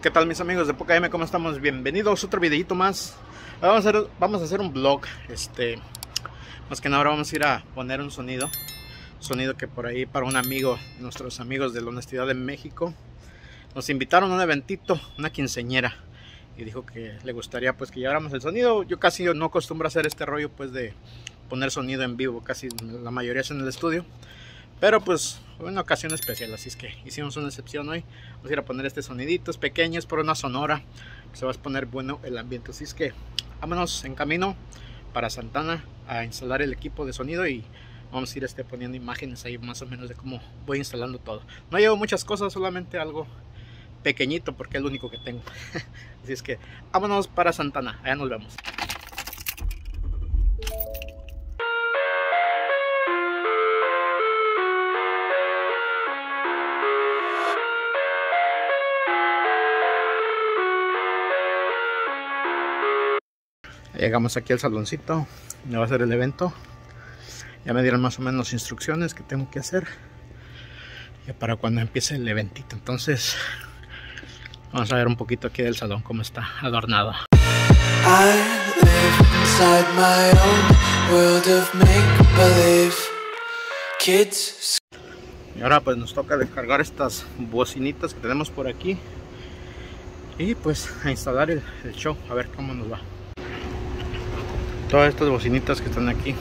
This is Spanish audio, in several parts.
¿Qué tal mis amigos de Poca? ¿Cómo estamos? Bienvenidos a otro videito más. Vamos a hacer, un vlog. Este, más que nada ahora vamos a ir a poner un sonido. Sonido que por ahí para un amigo, nuestros amigos de la Honestidad de México, nos invitaron a un eventito, una quinceñera. Y dijo que le gustaría pues que lleváramos el sonido. Yo casi no acostumbro a hacer este rollo pues de poner sonido en vivo. Casi la mayoría es en el estudio. Pero pues una ocasión especial, así es que hicimos una excepción hoy. Vamos a ir a poner este soniditos pequeños por una sonora. Se va a poner bueno el ambiente, así es que vámonos en camino para Santana a instalar el equipo de sonido y vamos a ir este, poniendo imágenes ahí más o menos de cómo voy instalando todo. No llevo muchas cosas, solamente algo pequeñito porque es lo único que tengo. así es que vámonos para Santana, allá nos vemos. Llegamos aquí al saloncito, donde va a ser el evento. Ya me dieron más o menos instrucciones que tengo que hacer ya para cuando empiece el eventito. Entonces, vamos a ver un poquito aquí del salón cómo está adornado. Y ahora pues nos toca descargar estas bocinitas que tenemos por aquí y pues a instalar el, el show, a ver cómo nos va todas estas bocinitas que están aquí.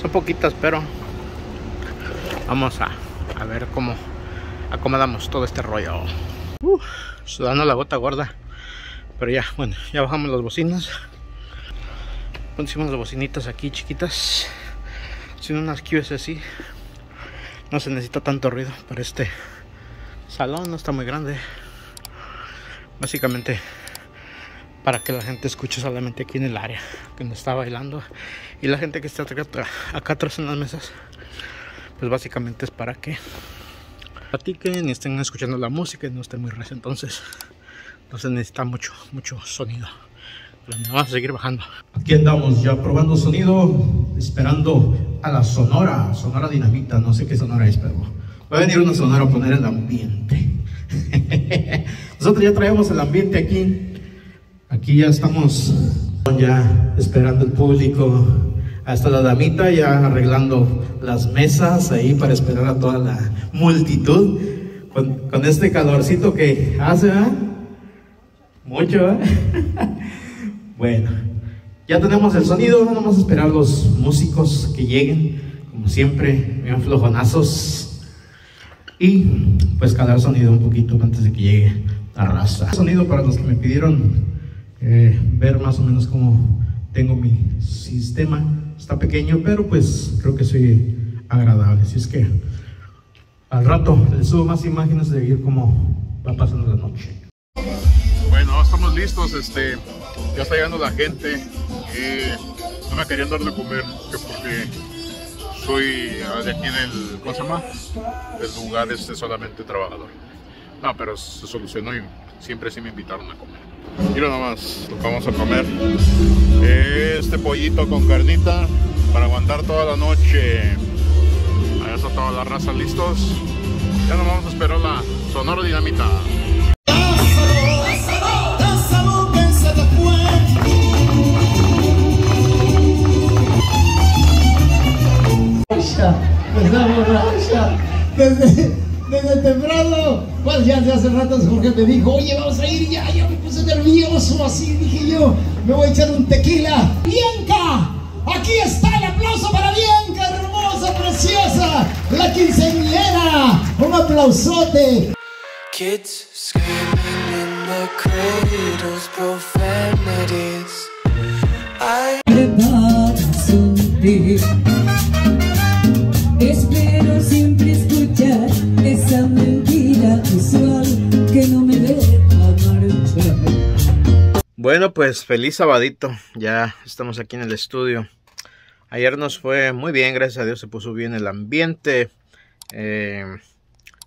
Son poquitas pero vamos a, a ver cómo acomodamos todo este rollo. Uh, sudando la gota gorda. Pero ya bueno ya bajamos las bocinas. Pusimos las bocinitas aquí chiquitas. Sin unas QS así. No se necesita tanto ruido para este salón no está muy grande. Básicamente para que la gente escuche solamente aquí en el área que nos está bailando. Y la gente que está acá, acá atrás en las mesas pues básicamente es para que platiquen y estén escuchando la música y no estén muy recio. Entonces entonces necesita mucho mucho sonido. Vamos a seguir bajando. Aquí andamos ya probando sonido esperando a la sonora sonora dinamita no sé qué sonora es pero va a venir una sonora a poner el ambiente. Nosotros ya traemos el ambiente aquí Aquí ya estamos ya esperando el público. Hasta la damita ya arreglando las mesas ahí para esperar a toda la multitud. Con, este calorcito que hace, ¿eh? Mucho, ¿eh? bueno, ya tenemos el sonido. Vamos a esperar los músicos que lleguen. Como siempre, bien flojonazos. Y pues calar sonido un poquito antes de que llegue la raza. Sonido para los que me pidieron eh, ver más o menos cómo tengo mi sistema. Está pequeño, pero pues creo que soy agradable. Así es que al rato les subo más imágenes de ver cómo va pasando la noche. Bueno, estamos listos. Este, ya está llegando la gente. Eh, no me querían dar de comer, que porque soy de aquí en el, ¿cómo se llama? El lugar este solamente trabajador. No, pero se solucionó y siempre sí me invitaron a comer. Mira nomás, vamos a comer este pollito con carnita para aguantar toda la noche. Ahí está toda la raza listos. Ya nos vamos a esperar la sonora dinamita. Desde, desde temprano, pues ya hace rato Jorge me dijo, oye, vamos a ir ya, ya me puse nervioso, así dije yo, me voy a echar un tequila. Bianca, aquí está el aplauso para Bianca, hermosa, preciosa, la quinceañera, un aplausote. Kids screaming in the cradles, profanities. I... Bueno, pues feliz sabadito. Ya estamos aquí en el estudio. Ayer nos fue muy bien, gracias a Dios se puso bien el ambiente. Eh,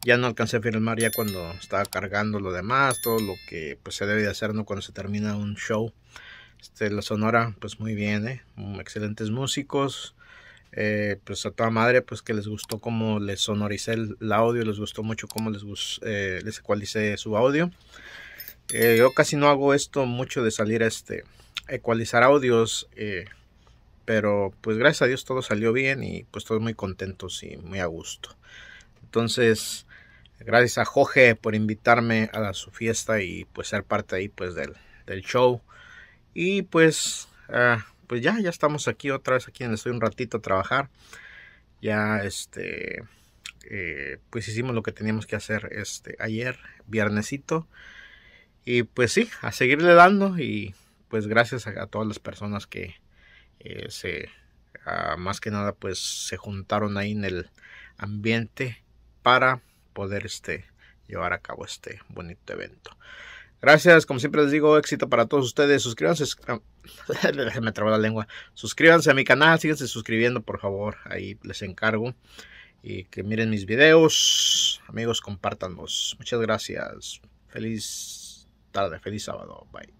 ya no alcancé a filmar ya cuando estaba cargando lo demás, todo lo que pues se debe de hacer ¿no? cuando se termina un show. Este, la sonora, pues muy bien, ¿eh? excelentes músicos. Eh, pues a toda madre, pues que les gustó cómo les sonoricé el, audio, les gustó mucho cómo les, eh, les ecualicé su audio. Eh, yo casi no hago esto mucho de salir a este ecualizar audios, eh, pero pues gracias a Dios todo salió bien y pues todos muy contentos y muy a gusto. Entonces, gracias a Jorge por invitarme a su fiesta y pues ser parte ahí pues del, del show. Y pues, ah, pues ya, ya estamos aquí otra vez aquí donde estoy un ratito a trabajar. Ya este, eh, pues hicimos lo que teníamos que hacer este ayer, viernesito. Y pues sí, a seguirle dando y pues gracias a, todas las personas que eh, se, más que nada pues se juntaron ahí en el ambiente para poder este, llevar a cabo este bonito evento. Gracias, como siempre les digo, éxito para todos ustedes. Suscríbanse, me trabó la lengua. Suscríbanse a mi canal, síganse suscribiendo, por favor. Ahí les encargo. Y que miren mis videos. Amigos, compártanlos. Muchas gracias. Feliz tarde, feliz sábado. Bye.